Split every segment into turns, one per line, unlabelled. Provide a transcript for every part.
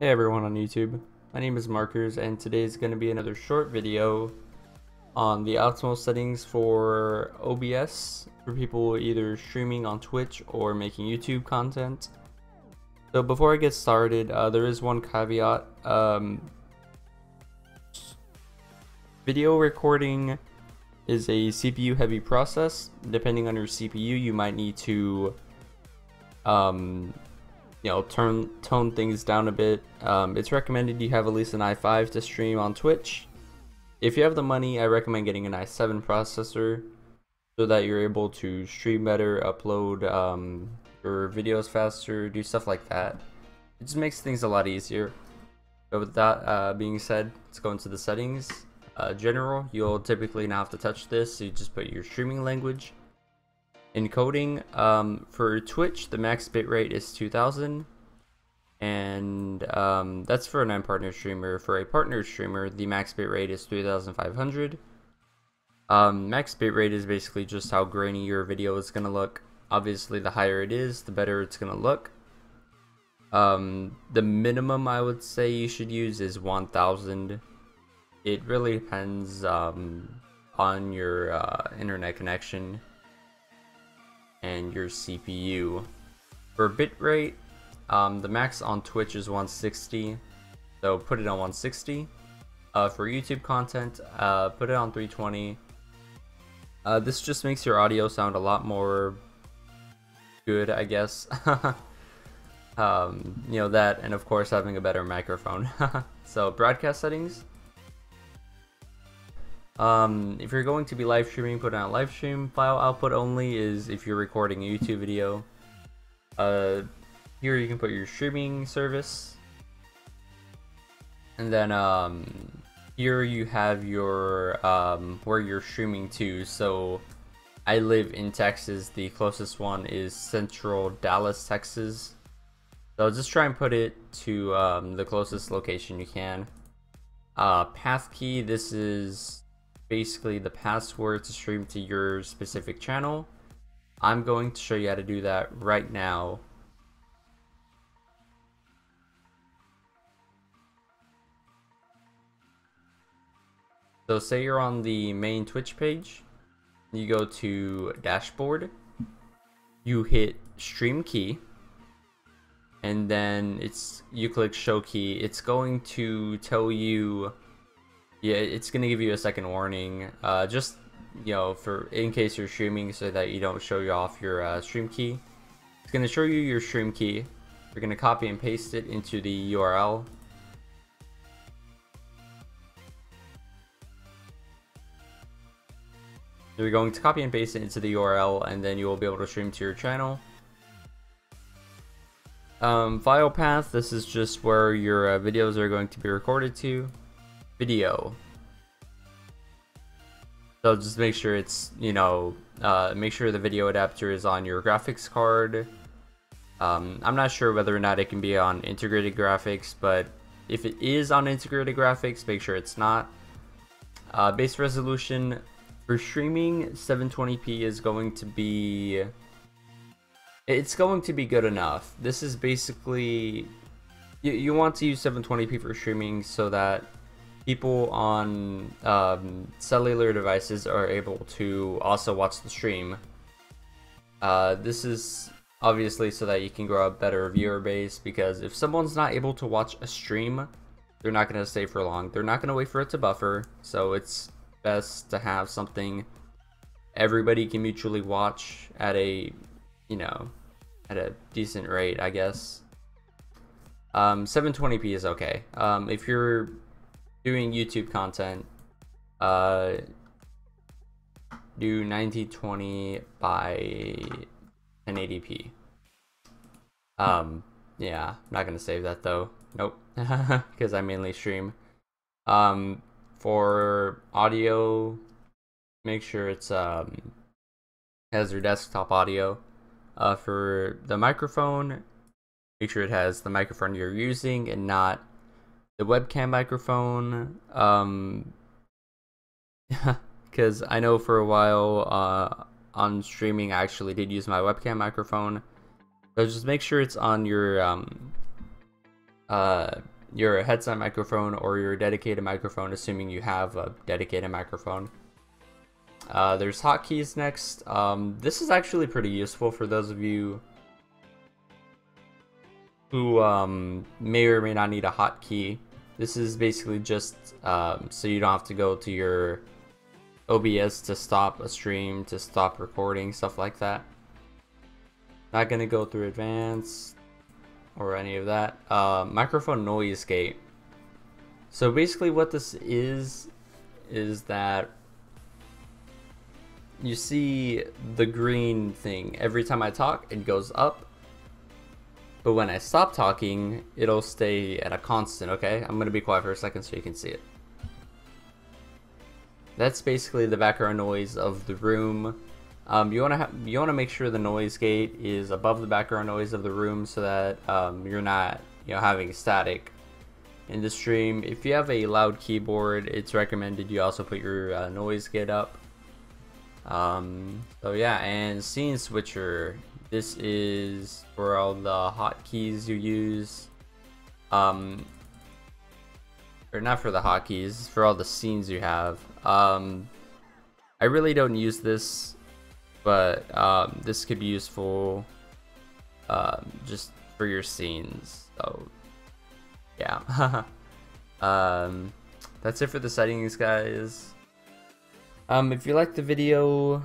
Hey everyone on YouTube, my name is Markers and today is going to be another short video on the optimal settings for OBS for people either streaming on Twitch or making YouTube content. So before I get started, uh, there is one caveat. Um, video recording is a CPU heavy process. Depending on your CPU, you might need to um, you know, turn tone things down a bit. Um, it's recommended you have at least an i5 to stream on Twitch. If you have the money, I recommend getting an i7 processor so that you're able to stream better, upload um, your videos faster, do stuff like that. It just makes things a lot easier. But with that uh, being said, let's go into the settings. Uh, general, you'll typically not have to touch this, so you just put your streaming language encoding um, for Twitch the max bitrate is 2000 and um, that's for a non-partner streamer. For a partner streamer the max bitrate is 3500 um, max bitrate is basically just how grainy your video is going to look. Obviously the higher it is the better it's going to look. Um, the minimum I would say you should use is 1000 it really depends um, on your uh, internet connection and your CPU. For bitrate, um, the max on Twitch is 160, so put it on 160. Uh, for YouTube content, uh, put it on 320. Uh, this just makes your audio sound a lot more good, I guess. um, you know, that, and of course having a better microphone. so broadcast settings, um, if you're going to be live streaming, put on live stream. File output only is if you're recording a YouTube video. Uh, here you can put your streaming service. And then um, here you have your um, where you're streaming to. So I live in Texas. The closest one is Central Dallas, Texas. So just try and put it to um, the closest location you can. Uh, path key, this is basically the password to stream to your specific channel. I'm going to show you how to do that right now. So say you're on the main Twitch page, you go to dashboard, you hit stream key, and then it's you click show key. It's going to tell you yeah, it's gonna give you a second warning. Uh, just you know, for in case you're streaming, so that you don't show you off your uh, stream key. It's gonna show you your stream key. You're gonna copy and paste it into the URL. You're going to copy and paste it into the URL, and then you will be able to stream to your channel. Um, file path, this is just where your uh, videos are going to be recorded to video. So just make sure it's, you know, uh, make sure the video adapter is on your graphics card. Um, I'm not sure whether or not it can be on integrated graphics, but if it is on integrated graphics, make sure it's not. Uh, base resolution for streaming, 720p is going to be... It's going to be good enough. This is basically... You, you want to use 720p for streaming so that people on um, cellular devices are able to also watch the stream. Uh, this is obviously so that you can grow a better viewer base because if someone's not able to watch a stream, they're not going to stay for long. They're not going to wait for it to buffer, so it's best to have something everybody can mutually watch at a, you know, at a decent rate, I guess. Um, 720p is okay. Um, if you're doing YouTube content, uh, do 1920 by 1080p. Um, yeah, I'm not gonna save that though. Nope, because I mainly stream. Um, for audio, make sure it's um has your desktop audio. Uh, for the microphone, make sure it has the microphone you're using and not the webcam microphone um because i know for a while uh on streaming i actually did use my webcam microphone so just make sure it's on your um uh, your headset microphone or your dedicated microphone, assuming you have a dedicated microphone. Uh, there's hotkeys next. Um, this is actually pretty useful for those of you who um, may or may not need a hotkey. This is basically just um, so you don't have to go to your OBS to stop a stream, to stop recording, stuff like that. Not gonna go through advanced or any of that. Uh, microphone noise gate. So basically what this is, is that you see the green thing. Every time I talk, it goes up. But when I stop talking, it'll stay at a constant, okay? I'm gonna be quiet for a second so you can see it. That's basically the background noise of the room. Um, you wanna you wanna make sure the noise gate is above the background noise of the room so that um, you're not you know having static in the stream. If you have a loud keyboard, it's recommended you also put your uh, noise gate up. Um, so yeah, and scene switcher. This is for all the hotkeys you use. Um, or not for the hotkeys, for all the scenes you have. Um, I really don't use this, but um, this could be useful um, just for your scenes. So yeah. um, that's it for the settings, guys. Um, if you liked the video,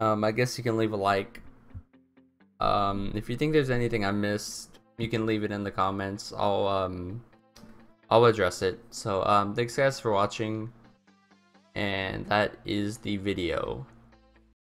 um, I guess you can leave a like. Um, if you think there's anything I missed, you can leave it in the comments. I'll um, I'll address it. So um, thanks guys for watching, and that is the video.